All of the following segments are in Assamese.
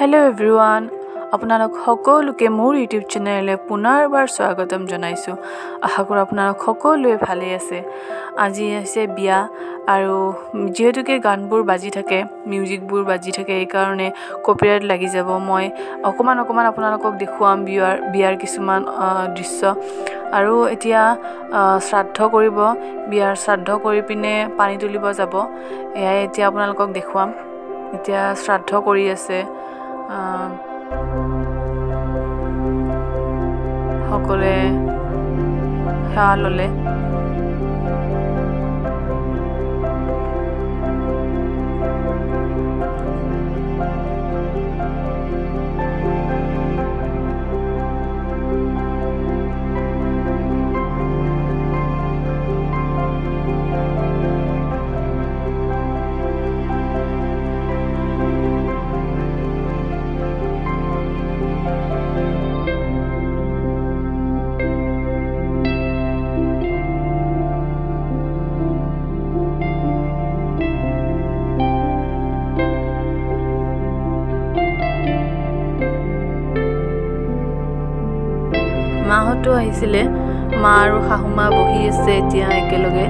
হেল্ল' এভৰিৱান আপোনালোক সকলোকে মোৰ ইউটিউব চেনেললৈ পুনৰবাৰ স্বাগতম জনাইছোঁ। আশা কৰোঁ আপোনালোক সকলোৱে ভালেই আছে। আজি হৈছে বিয়া আৰু যিহেতুকে গানবোৰ বাজি থাকে মিউজিকবোৰ বাজি থাকে সেইকাৰণে কপিৰাইট লাগি যাব। মই অকণমান অকণমান আপোনালোকক দেখুৱাম বিয়াৰ বিয়াৰ কিছুমান দৃশ্য। আৰু এতিয়া শ্ৰাদ্ধ কৰিব বিয়াৰ শ্ৰাদ্ধ কৰি পিনে পানী তুলিব যাব। এয়াই এতিয়া আপোনালোকক দেখুৱাম। এতিয়া শ্ৰাদ্ধ কৰি আছে। সকলোৱে সেৱা ল'লে। মাহঁতো আহিছিলে। মা আৰু শাহু মা বহি আছে এতিয়া একেলগে।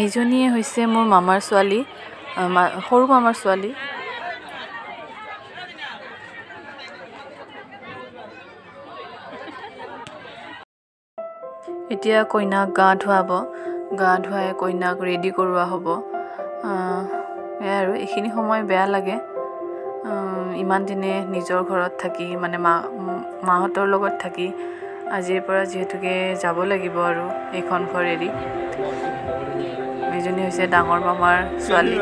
এইজনীয়ে হৈছে মোৰ মামাৰ ছোৱালী সৰু মামাৰ ছোৱালী। এতিয়া কইনাক গা ধুৱাব গা ধুৱাই কইনাক ৰেডি কৰোৱা হ'ব। সেয়াই আৰু এইখিনি সময় বেয়া লাগে। ইমান দিনে নিজৰ ঘৰত থাকি মানে মা মাহঁতৰ লগত থাকি আজিৰ পৰা যিহেতুকে যাব লাগিব আৰু এইখন ঘৰ এৰি। এইজনী হৈছে ডাঙৰ মামাৰ ছোৱালী।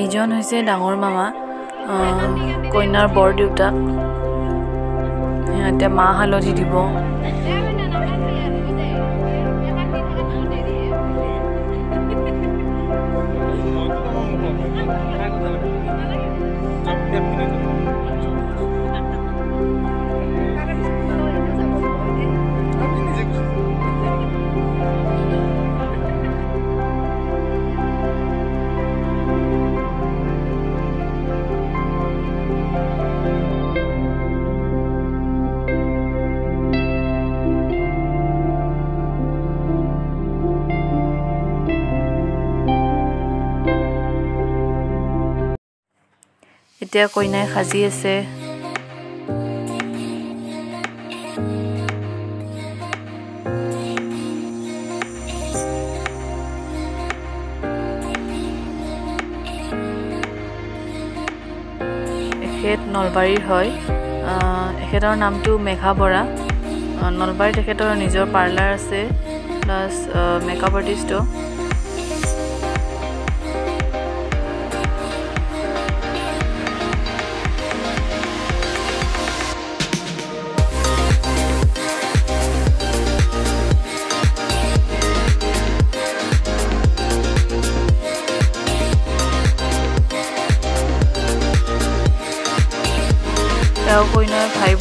এইজন হৈছে ডাঙৰ মামা কইনাৰ বৰ দেউতাক। সিহঁতে মাহ হালধি দিব এতিয়া কইনাই সাজি আছে এখেত নলবাৰীৰ হয়। এখেতৰ নামটো মেঘা বৰা। নলবাৰীত তেখেতৰ নিজৰ পাৰ্লাৰ আছে প্লাছ মেকআপ আৰ্টিষ্টো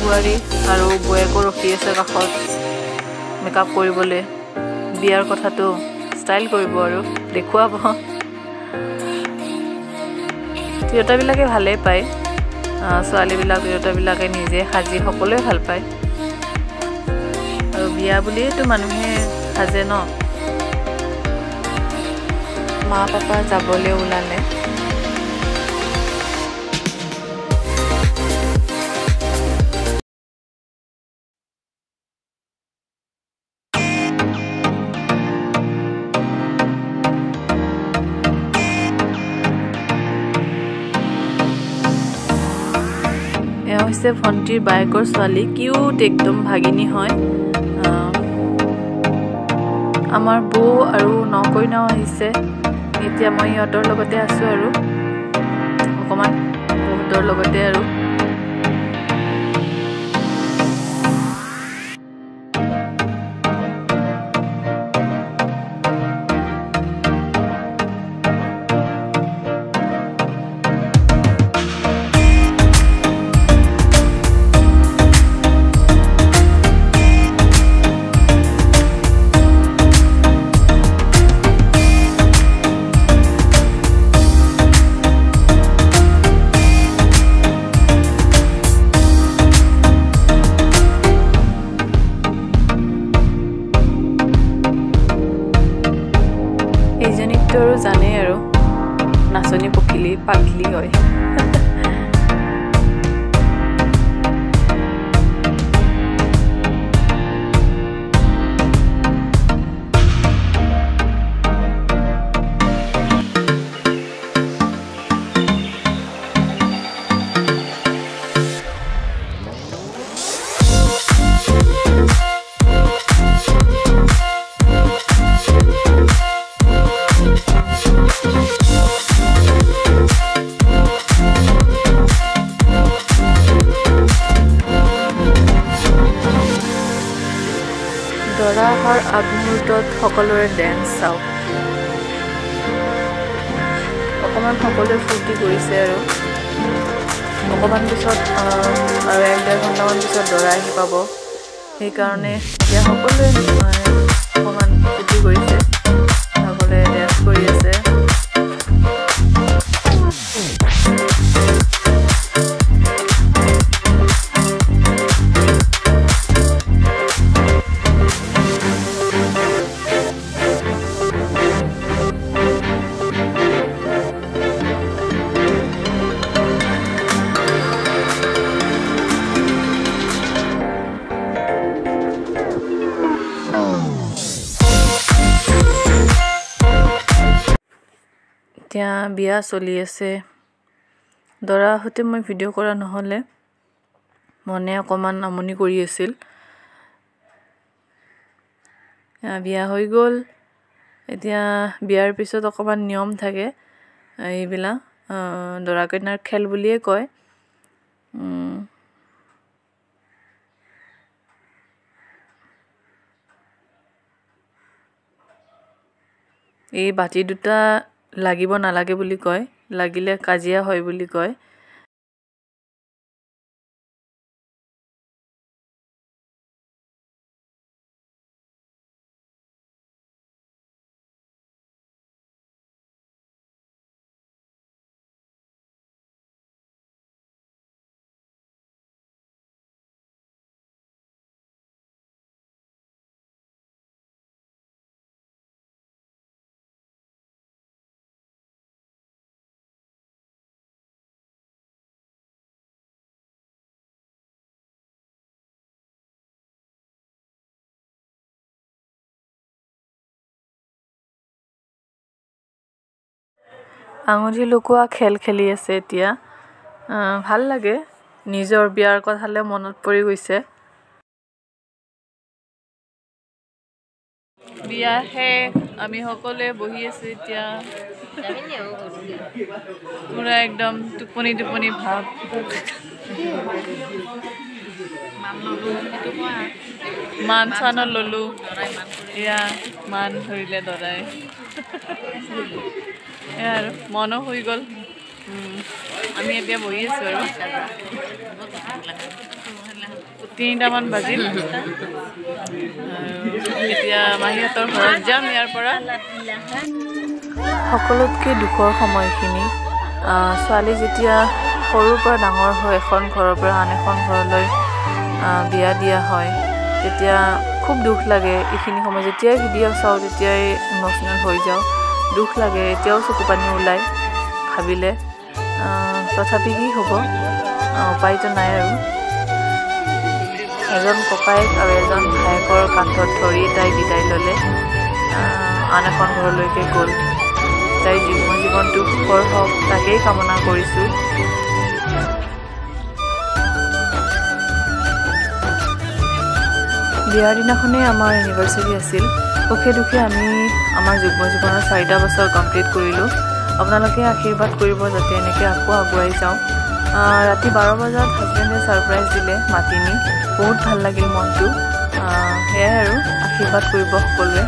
বোৱাৰী আৰু বৌয়েকো ৰখি আছে কাষত। মেকআপ কৰিবলৈ বিয়াৰ কথাটো ষ্টাইল কৰিব আৰু দেখুৱাব। তিৰোতাবিলাকে ভালেই পায়। ছোৱালীবিলাক তিৰোতাবিলাকে নিজে সাজি সকলোৱে ভাল পায়। আৰু বিয়া বুলিয়েতো মানুহে সাজে ন? মা পাপা যাবলৈ ওলালে। এয়া হৈছে ভণ্টিৰ বায়েকৰ ছোৱালী। কিউট একদম ভাগিনী হয়। আমাৰ বৌ আৰু নকইনাও আহিছে। এতিয়া মই সিহঁতৰ লগতে আছোঁ আৰু। অকণমান বহুতৰ লগতে আৰু। পখিলি পাগলি হয় অহাৰ আগমুহূৰ্তত সকলোৰে ডেন্স চাওক অকণমান সকলোৱে ফূৰ্তি কৰিছে আৰু। অকণমান পিছত আৰু এক ডেৰ ঘণ্টামান পিছত দৰা আহি পাব। সেইকাৰণে এতিয়া সকলোৱে অকণমান ফূৰ্তি কৰিছে। এতিয়া বিয়া চলি আছে। দৰা আহোঁতে মই ভিডিঅ' কৰা নহ'লে মনে অকণমান আমনি কৰি আছিল। বিয়া হৈ গ'ল। এতিয়া বিয়াৰ পিছত অকণমান নিয়ম থাকে এইবিলাক দৰা কইনাৰ খেল বুলিয়ে কয়। এই বাতি দুটা লাগিব নালাগে বুলি কয় লাগিলে কাজিয়া হয় বুলি কয়। আঙুঠি লুকোৱা খেল খেলি আছে এতিয়া। ভাল লাগে। নিজৰ বিয়াৰ কথালৈ মনত পৰি গৈছে। বিয়া শেষ। আমি সকলোৱে বহি আছোঁ এতিয়া। পূৰা একদম টোপনি টোপনি ভাৱ। মান চানো ল'লোঁ। এয়া মান ধৰিলে দৰাই আৰু মনো হৈ গ'ল। আমি এতিয়া বহি আছোঁ আৰু। তিনিটামান বাজিল। এতিয়া মাহীহঁতৰ ঘৰত যাম ইয়াৰ পৰা। সকলোতকৈ দুখৰ সময়খিনি ছোৱালী যেতিয়া সৰুৰ পৰা ডাঙৰ হৈ এখন ঘৰৰ পৰা আন এখন ঘৰলৈ বিয়া দিয়া হয় তেতিয়া খুব দুখ লাগে এইখিনি সময়। যেতিয়াই ভিডিঅ' চাওঁ তেতিয়াই ইম'চনেল হৈ যাওঁ। দুখ লাগে এতিয়াও চকু পানী ওলায় ভাবিলে। তথাপি কি হ'ব? উপায়তো নাই আৰু। এজন ককায়েক আৰু এজন ভায়েকৰ কান্ধত ধৰি তাই বিদায় ল'লে। আন এখন ঘৰলৈকে গ'ল। তাইৰ জীৱ জীৱনটো সুখৰ হওক তাকেই কামনা কৰিছোঁ। বিয়াৰ দিনাখনেই আমাৰ এনিভাৰ্চেৰী আছিল। সুখে দুখে আমি আমাৰ যুগ্ম জীৱনৰ চাৰিটা বছৰ কমপ্লিট কৰিলোঁ। আপোনালোকে আশীৰ্বাদ কৰিব যাতে এনেকৈ আকৌ আগুৱাই যাওঁ। ৰাতি বাৰ বজাত হাজবেণ্ডে ছাৰপ্ৰাইজ দিলে মাতি নি বহুত ভাল লাগিল মনটো। সেয়াই আৰু আশীৰ্বাদ কৰিব সকলোৱে।